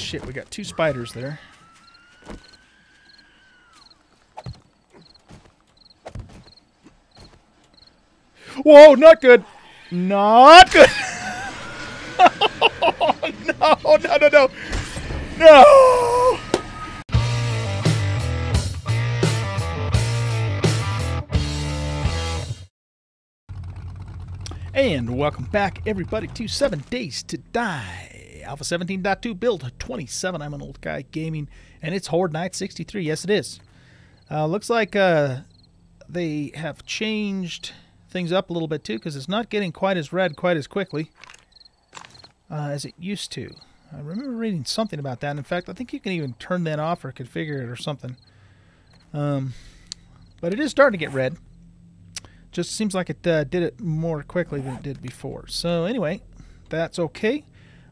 shit, we got two spiders there. Whoa, not good. Not good. no, no, no, no. No. And welcome back, everybody, to 7 Days to Die. Alpha 17.2, build 27. I'm an old guy gaming, and it's Horde Night 63. Yes, it is. Uh, looks like uh, they have changed things up a little bit, too, because it's not getting quite as red quite as quickly uh, as it used to. I remember reading something about that. In fact, I think you can even turn that off or configure it or something. Um, but it is starting to get red. Just seems like it uh, did it more quickly than it did before. So anyway, that's okay.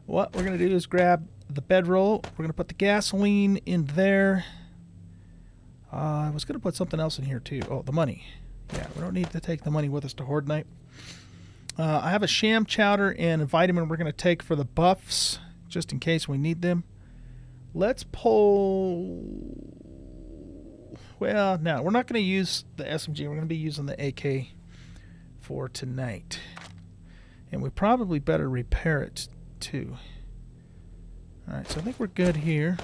What we're going to do is grab the bedroll. We're going to put the gasoline in there. Uh, I was going to put something else in here too. Oh, the money. Yeah, we don't need to take the money with us to Horde Night. Uh, I have a sham chowder and a vitamin we're going to take for the buffs, just in case we need them. Let's pull... Well, no, we're not going to use the SMG. We're going to be using the AK for tonight. And we probably better repair it, too. Alright, so I think we're good here.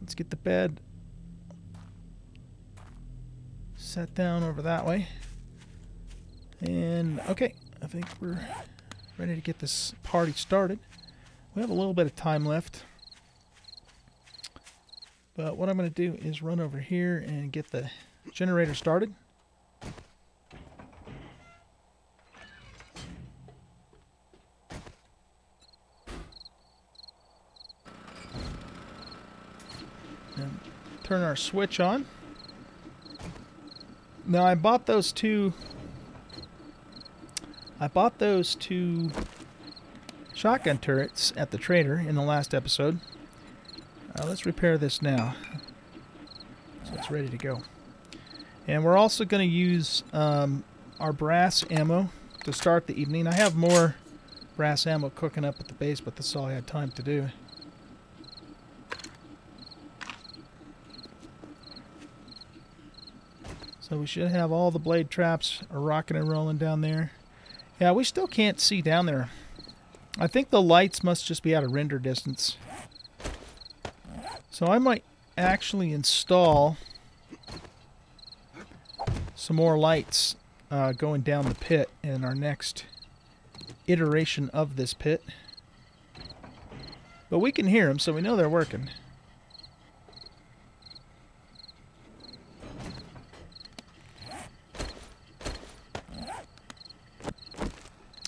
Let's get the bed set down over that way. And, okay, I think we're ready to get this party started. We have a little bit of time left. But what I'm going to do is run over here and get the generator started. And turn our switch on. Now I bought those two I bought those two shotgun turrets at the trader in the last episode. Uh, let's repair this now. So it's ready to go. And we're also going to use um, our brass ammo to start the evening. I have more brass ammo cooking up at the base, but that's all I had time to do. So we should have all the blade traps rocking and rolling down there. Yeah, we still can't see down there. I think the lights must just be out of render distance. So I might actually install some more lights uh, going down the pit in our next iteration of this pit. But we can hear them, so we know they're working.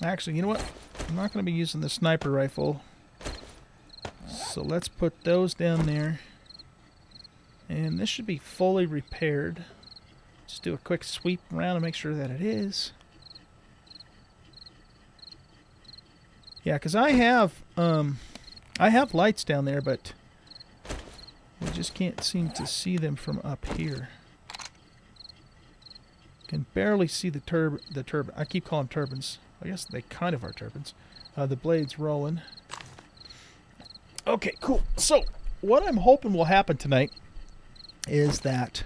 Actually, you know what? I'm not going to be using the sniper rifle. So let's put those down there. And this should be fully repaired. Just do a quick sweep around and make sure that it is. Yeah, because I have um, I have lights down there, but we just can't seem to see them from up here. Can barely see the turb the turb. I keep calling turbines. I guess they kind of are turbines. Uh, the blades rolling. Okay, cool. So, what I'm hoping will happen tonight is that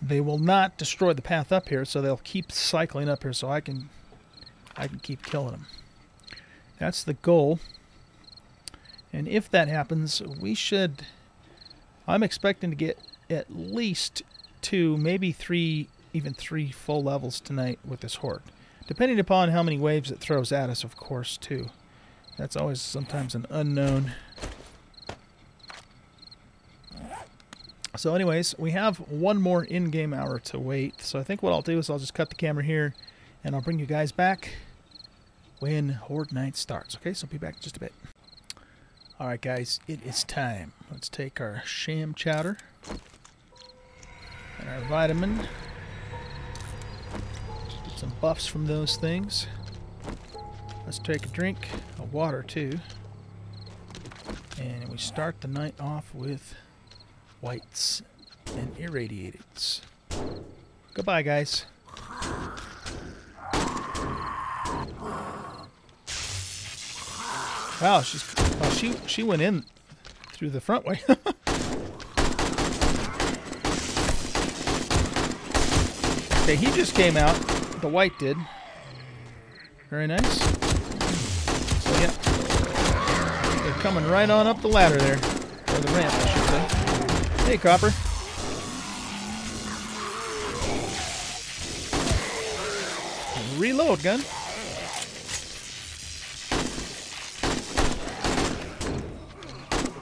they will not destroy the path up here, so they'll keep cycling up here, so I can I can keep killing them. That's the goal. And if that happens, we should... I'm expecting to get at least two, maybe three, even three full levels tonight with this horde. Depending upon how many waves it throws at us, of course, too. That's always sometimes an unknown. So anyways, we have one more in-game hour to wait. So I think what I'll do is I'll just cut the camera here, and I'll bring you guys back when Horde Night starts. Okay, so I'll be back in just a bit. Alright guys, it is time. Let's take our sham chowder and our vitamin. Some buffs from those things. Let's take a drink of water too. And we start the night off with whites and irradiateds. Goodbye, guys. Wow, she's well, she she went in through the front way. okay, he just came out. The white did. Very nice. So yeah, they're coming right on up the ladder there, or the ramp, I should say. Hey, Copper. Reload, gun.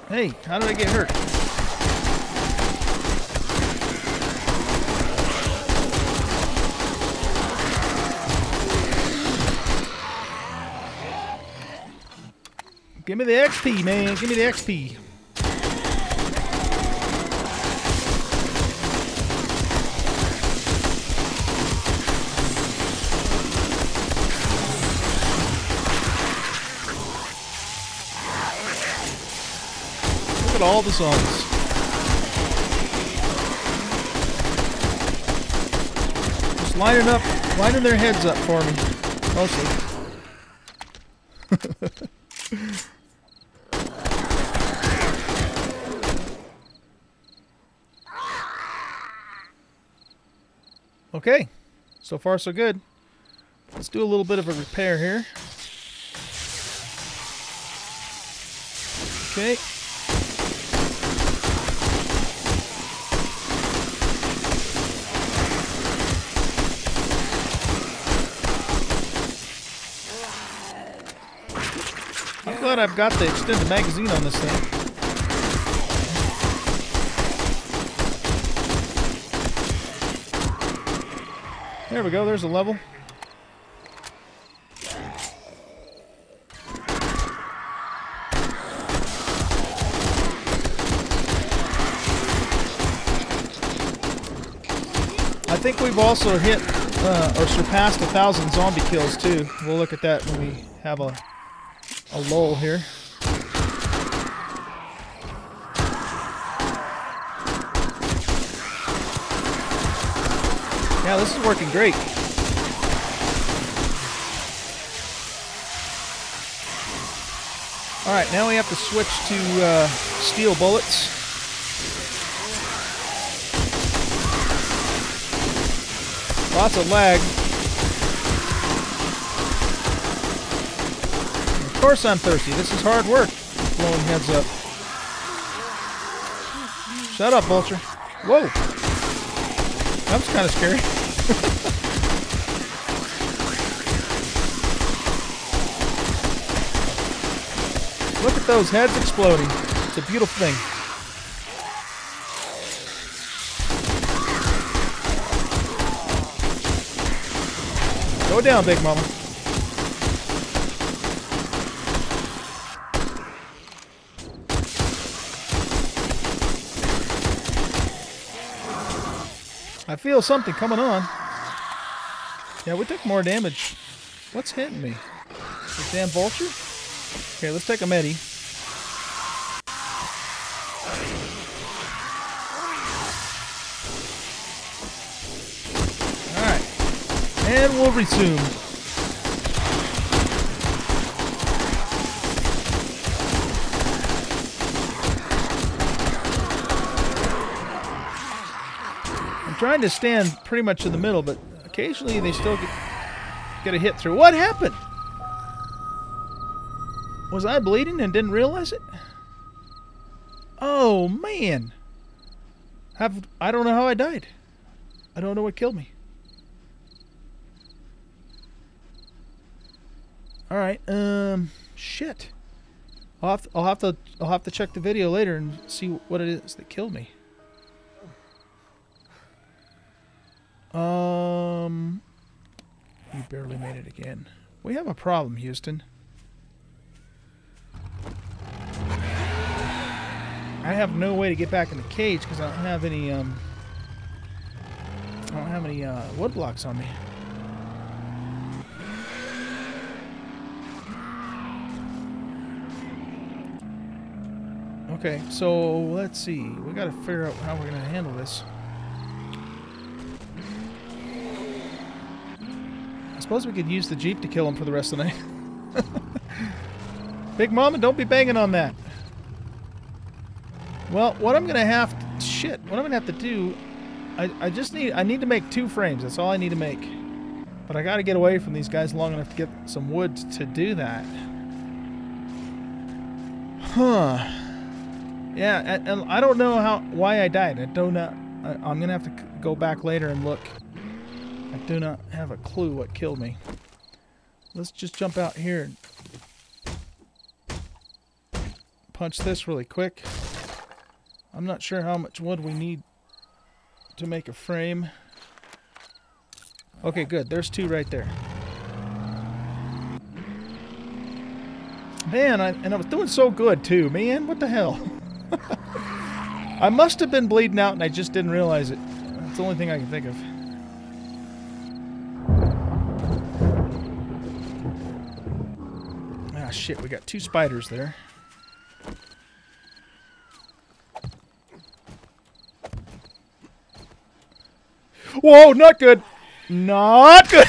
Hey, how did I get hurt? Give me the XP, man. Give me the XP. Look at all the zones. Just lining up, lining their heads up for me, mostly. Okay, so far so good. Let's do a little bit of a repair here. Okay. I'm glad I've got the extended magazine on this thing. There we go, there's a level. I think we've also hit uh, or surpassed a thousand zombie kills too. We'll look at that when we have a, a lull here. Yeah, this is working great. Alright, now we have to switch to uh, steel bullets. Lots of lag. Of course I'm thirsty. This is hard work. Blowing heads up. Shut up, Vulture. Whoa. That was kind of scary. Look at those heads exploding. It's a beautiful thing. Go down, Big Mama. I feel something coming on. Yeah, we took more damage. What's hitting me? This damn vulture? Okay, let's take a medi. Alright. And we'll resume. I'm trying to stand pretty much in the middle, but occasionally they still get, get a hit through. What happened? Was I bleeding and didn't realize it? Oh man. Have I don't know how I died. I don't know what killed me. All right. Um shit. I'll have, to, I'll have to I'll have to check the video later and see what it is that killed me. Um you barely made it again. We have a problem, Houston. I have no way to get back in the cage because I don't have any um I don't have any uh, wood blocks on me. Okay, so let's see. We got to figure out how we're to handle this. Suppose we could use the jeep to kill him for the rest of the night. Big Mama, don't be banging on that. Well, what I'm gonna have to, shit, what I'm gonna have to do, I, I just need, I need to make two frames. That's all I need to make. But I gotta get away from these guys long enough to get some wood to do that. Huh. Yeah, and, I don't know how, why I died. I don't know. I'm gonna have to go back later and look. I do not have a clue what killed me. Let's just jump out here and punch this really quick. I'm not sure how much wood we need to make a frame. Okay, good. There's two right there. Man, I, and I was doing so good too. Man, what the hell? I must have been bleeding out and I just didn't realize it. That's the only thing I can think of. Ah, shit. We got two spiders there. Whoa, not good. Not good.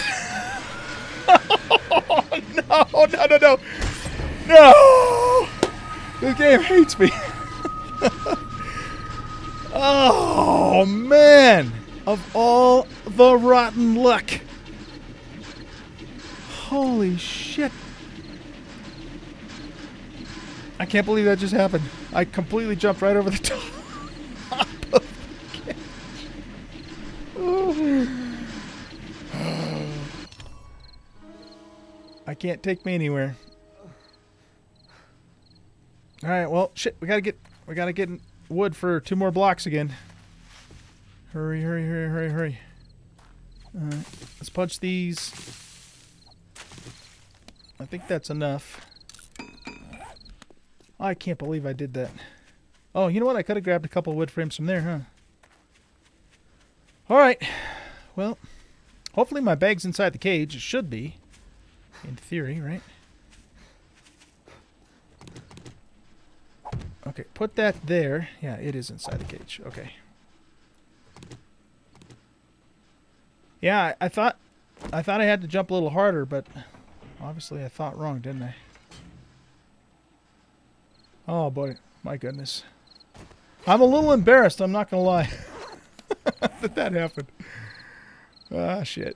no, no, no, no. No. This game hates me. oh, man. Of all the rotten luck. Holy shit. I can't believe that just happened. I completely jumped right over the top. I can't take me anywhere. All right, well, shit, we gotta get, we gotta get wood for two more blocks again. Hurry, hurry, hurry, hurry, hurry. All right, let's punch these. I think that's enough. I can't believe I did that. Oh, you know what? I could have grabbed a couple wood frames from there, huh? All right. Well, hopefully my bag's inside the cage. It should be. In theory, right? Okay, put that there. Yeah, it is inside the cage. Okay. Yeah, I, I thought I thought I had to jump a little harder, but obviously I thought wrong, didn't I? Oh boy, my goodness. I'm a little embarrassed, I'm not to lie. that that happened. Ah, shit.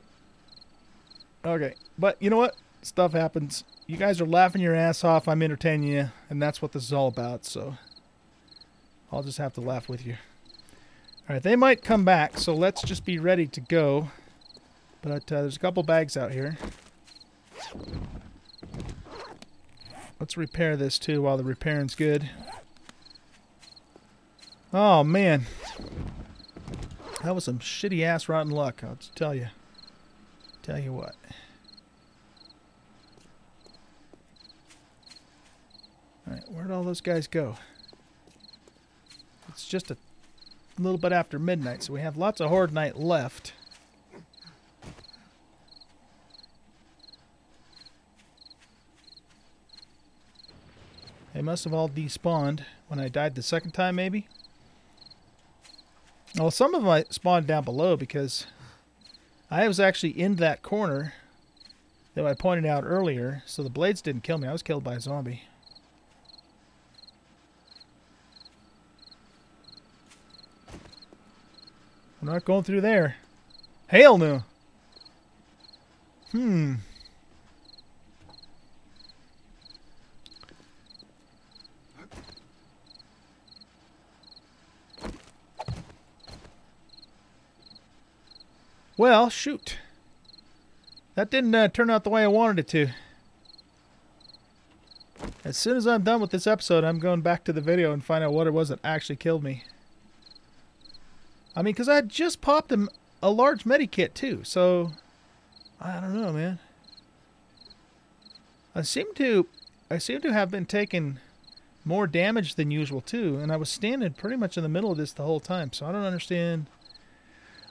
Okay, but you know what? Stuff happens. You guys are laughing your ass off. I'm entertaining you, and that's what this is all about, so I'll just have to laugh with you. All right, they might come back, so let's just be ready to go. But uh, there's a couple bags out here. Let's repair this, too, while the repairing's good. Oh, man. That was some shitty-ass rotten luck, I'll tell you. Tell you what. Alright, where'd all those guys go? It's just a little bit after midnight, so we have lots of Horde Night left. They must have all despawned when I died the second time, maybe? Well, some of them spawned down below because I was actually in that corner that I pointed out earlier, so the blades didn't kill me. I was killed by a zombie. I'm not going through there. Hell no. Hmm. Well, shoot. That didn't uh, turn out the way I wanted it to. As soon as I'm done with this episode, I'm going back to the video and find out what it was that actually killed me. I mean, because I just popped a, a large medikit too, so I don't know, man. I seem to, I seem to have been taking more damage than usual too, and I was standing pretty much in the middle of this the whole time, so I don't understand.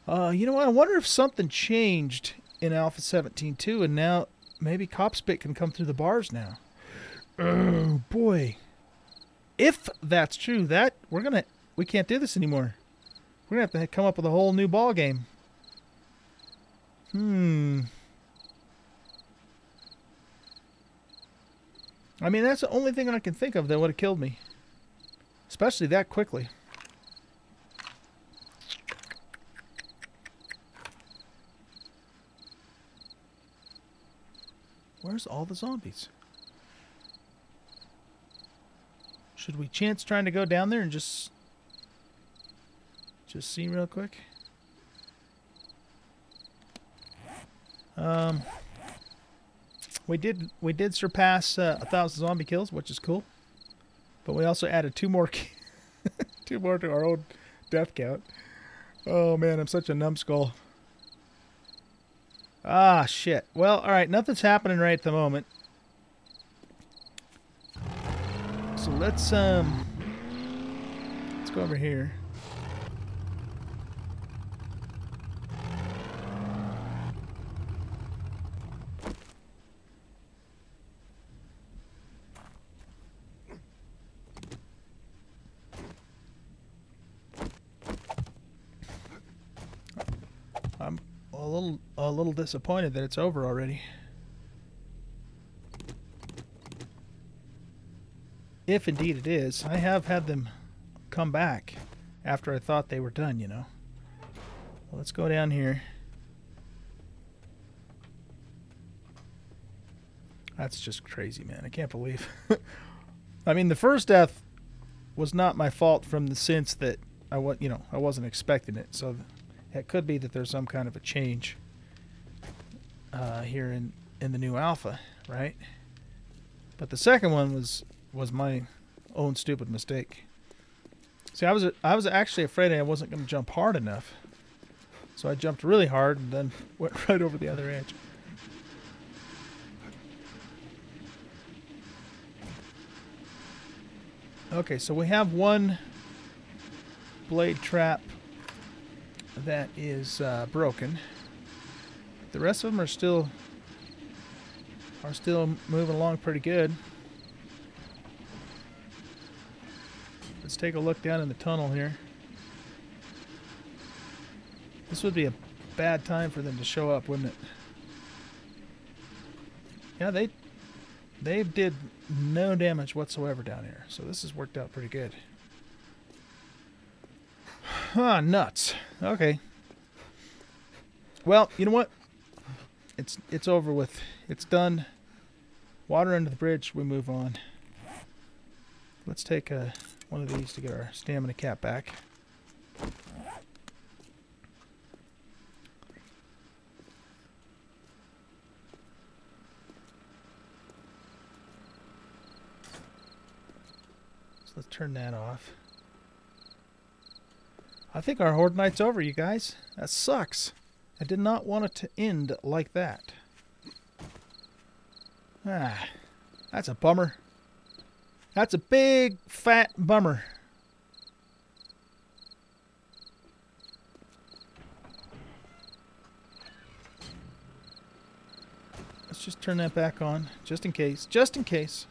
Uh, you know what? I wonder if something changed in Alpha 17 too, and now maybe Copspit can come through the bars now. Oh boy! If that's true, that we're gonna we can't do this anymore. We're to have to come up with a whole new ball game. Hmm. I mean, that's the only thing I can think of that would have killed me. Especially that quickly. Where's all the zombies? Should we chance trying to go down there and just just see real quick? Um, we did we did surpass uh, a thousand zombie kills, which is cool. But we also added two more two more to our old death count. Oh man, I'm such a numbskull. Ah shit. Well, all right, nothing's happening right at the moment. So let's um let's go over here. I'm a little a little disappointed that it's over already. If indeed it is, I have had them come back after I thought they were done, you know. Well, let's go down here. That's just crazy, man. I can't believe. I mean, the first death was not my fault from the sense that I was, you know, I wasn't expecting it. So it could be that there's some kind of a change uh, here in in the new alpha, right? But the second one was was my own stupid mistake. See, I was I was actually afraid I wasn't going to jump hard enough, so I jumped really hard and then went right over the other edge. Okay, so we have one blade trap that is uh, broken. The rest of them are still are still moving along pretty good. Let's take a look down in the tunnel here. This would be a bad time for them to show up, wouldn't it? Yeah, they they did no damage whatsoever down here, so this has worked out pretty good. Ah, nuts. Okay. Well, you know what? It's it's over with. It's done. Water under the bridge. We move on. Let's take a, one of these to get our stamina cap back. So let's turn that off. I think our Horde Night's over, you guys. That sucks. I did not want it to end like that. Ah, that's a bummer. That's a big, fat bummer. Let's just turn that back on, just in case. Just in case.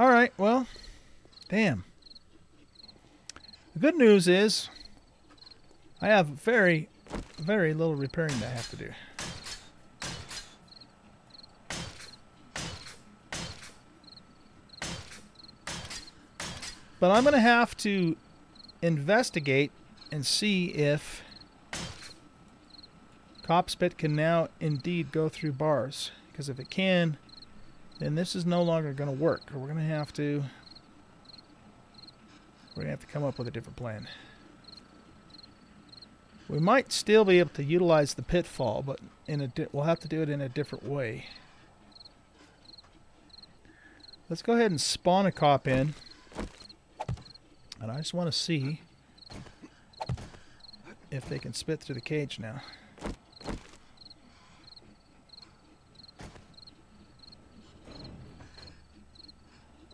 All right, well, damn. The good news is I have very, very little repairing I have to do. But I'm going to have to investigate and see if Copspit can now indeed go through bars. Because if it can, then this is no longer going to work. We're going to have to we're going to have to come up with a different plan. We might still be able to utilize the pitfall, but in a we'll have to do it in a different way. Let's go ahead and spawn a cop in. And I just want to see if they can spit through the cage now.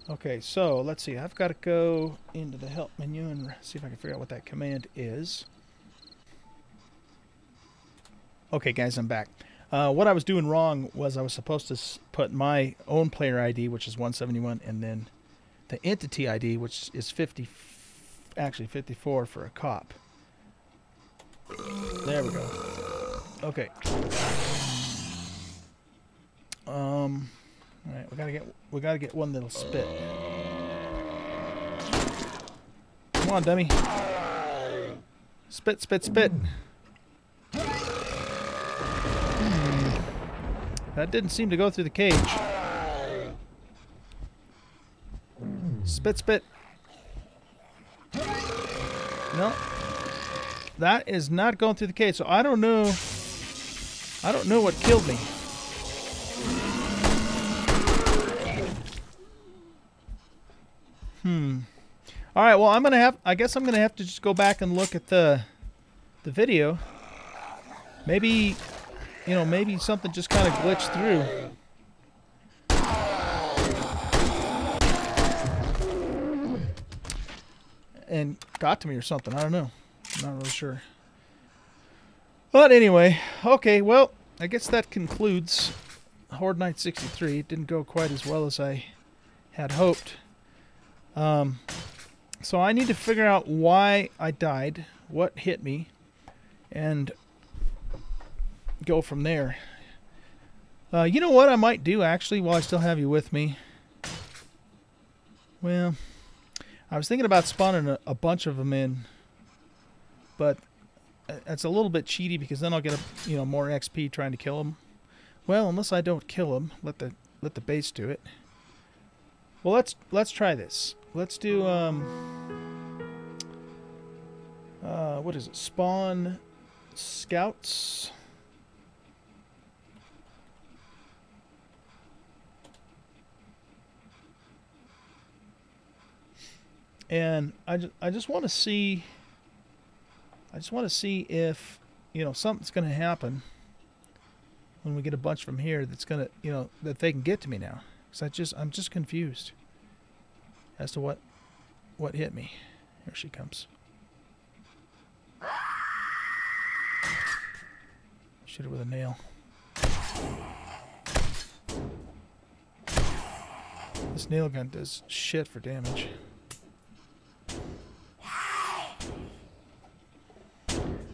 Okay, so let's see. I've got to go into the help menu and see if I can figure out what that command is. Okay, guys, I'm back. Uh, what I was doing wrong was I was supposed to put my own player ID, which is 171, and then the entity ID, which is 50. actually 54 for a cop. There we go. Okay. Um. All right, we gotta get we gotta get one that'll spit. Come on, dummy. Spit, spit, spit. Hmm. That didn't seem to go through the cage. Spit, spit. No. That is not going through the cage, so I don't know. I don't know what killed me. Hmm. All right. Well, I'm gonna have. I guess I'm gonna have to just go back and look at the the video. Maybe, you know, maybe something just kind of glitched through. And got to me or something. I don't know. I'm not really sure. But anyway, okay, well, I guess that concludes Horde Night 63. It didn't go quite as well as I had hoped. Um, so I need to figure out why I died, what hit me, and go from there. Uh, you know what I might do, actually, while I still have you with me? Well, I was thinking about spawning a, a bunch of them in, but it's a little bit cheaty because then I'll get a, you know more XP trying to kill them. Well, unless I don't kill them, let the let the base do it. Well, let's let's try this. Let's do um uh what is it? Spawn scouts. And I just, I just want to see I just want to see if you know something's going to happen when we get a bunch from here that's going to you know that they can get to me now because I just I'm just confused as to what what hit me. Here she comes. Shoot her with a nail. This nail gun does shit for damage.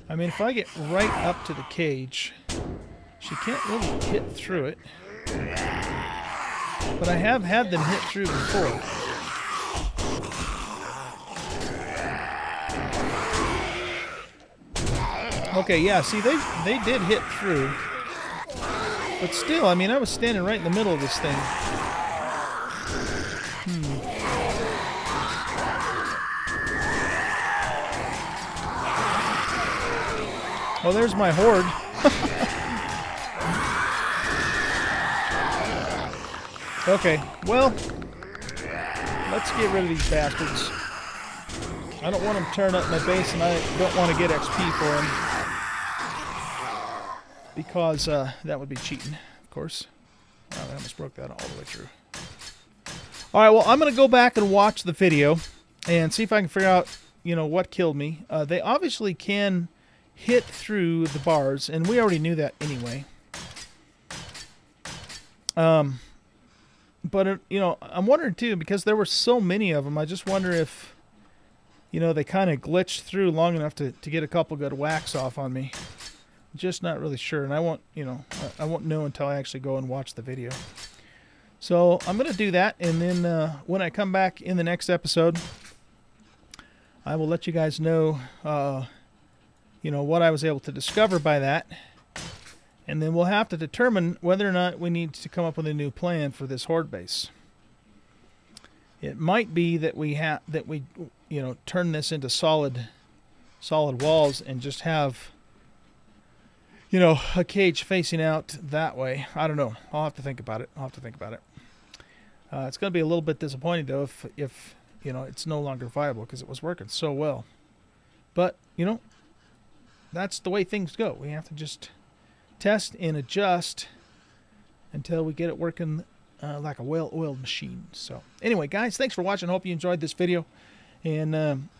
I mean, if I get right up to the cage, she can't really hit through it. But I have had them hit through before. Okay, yeah, see, they, they did hit through. But still, I mean, I was standing right in the middle of this thing. Hmm. Well, there's my horde. okay, well, let's get rid of these bastards. I don't want them turn up my base, and I don't want to get XP for them because uh, that would be cheating, of course. Oh, I almost broke that all the way through. All right, well, I'm going to go back and watch the video and see if I can figure out, you know, what killed me. Uh, they obviously can hit through the bars, and we already knew that anyway. Um, but, uh, you know, I'm wondering, too, because there were so many of them, I just wonder if, you know, they kind of glitched through long enough to, to get a couple good whacks off on me just not really sure and I won't you know I, won't know until I actually go and watch the video. So I'm gonna do that and then uh, when I come back in the next episode I will let you guys know uh, you know what I was able to discover by that and then we'll have to determine whether or not we need to come up with a new plan for this horde base. It might be that we have that we you know turn this into solid solid walls and just have you know, a cage facing out that way. I don't know. I'll have to think about it. I'll have to think about it. Uh, it's going to be a little bit disappointing though if if you know it's no longer viable because it was working so well. But you know, that's the way things go. We have to just test and adjust until we get it working uh, like a well-oiled machine. So anyway, guys, thanks for watching. Hope you enjoyed this video. And um,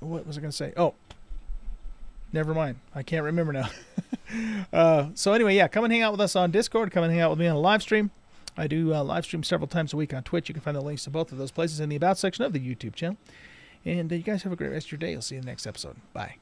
what was I going to say? Oh, Never mind. I can't remember now. uh, so anyway, yeah, come and hang out with us on Discord. Come and hang out with me on a live stream. I do uh, live stream several times a week on Twitch. You can find the links to both of those places in the About section of the YouTube channel. And uh, you guys have a great rest of your day. I'll see you in the next episode. Bye.